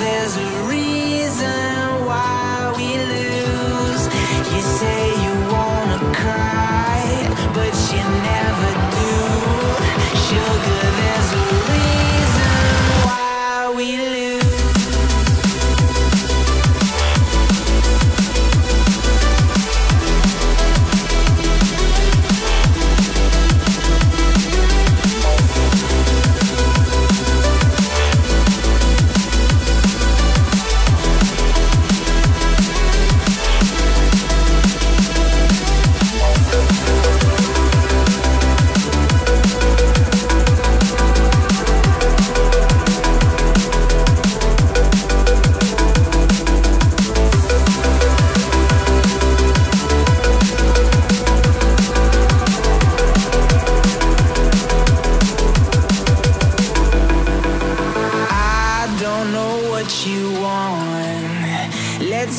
there's a reason why we lose. You say